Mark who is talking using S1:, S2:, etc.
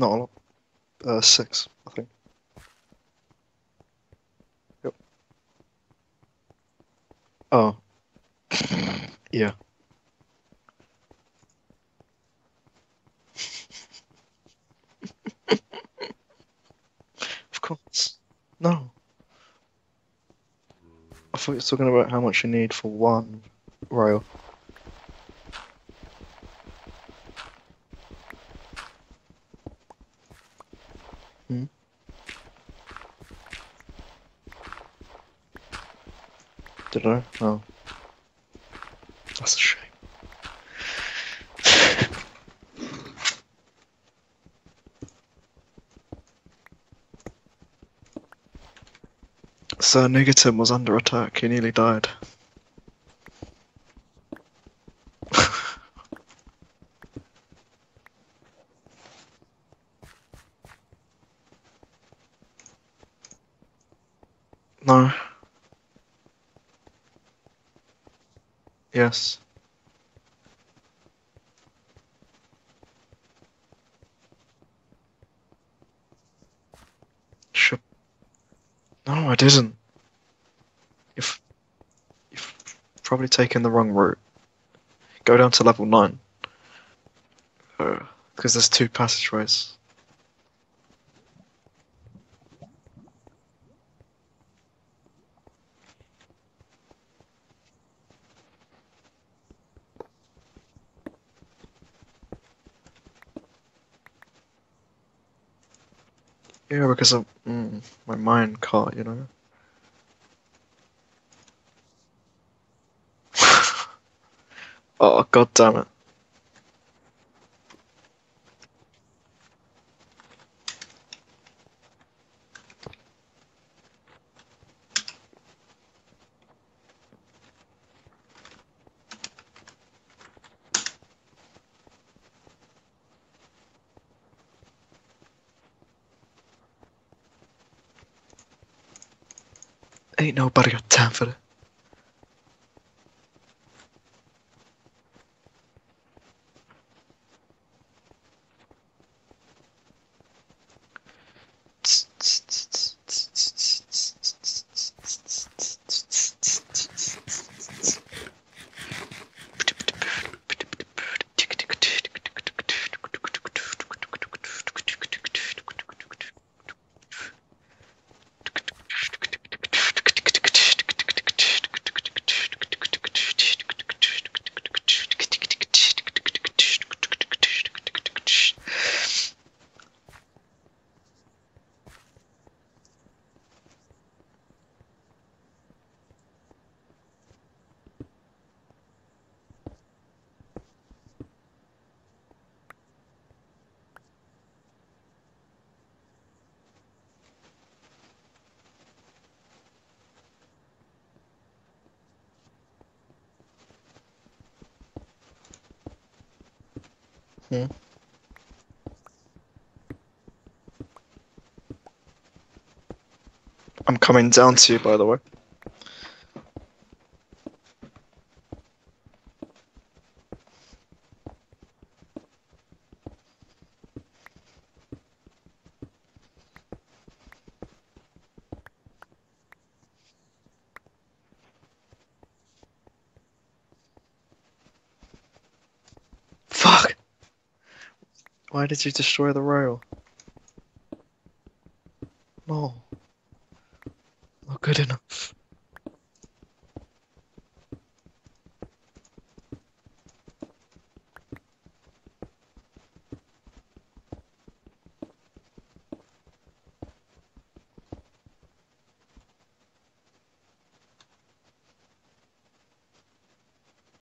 S1: Not a lot. Uh, six, I think. Yep. Oh. yeah. of course. No. I thought you were talking about how much you need for one rail. Hmm? Did I? Oh. That's a shame. Sir Nigerton was under attack. He nearly died. no. Yes. Sure. No, I didn't. You've, you've probably taken the wrong route. Go down to level 9. Because there's two passageways. Yeah, because of mm, my mind caught, you know. oh, god damn it. Ain't nobody got time for that. Hmm. I'm coming down to you, by the way. Why did you destroy the rail? No. Not good enough.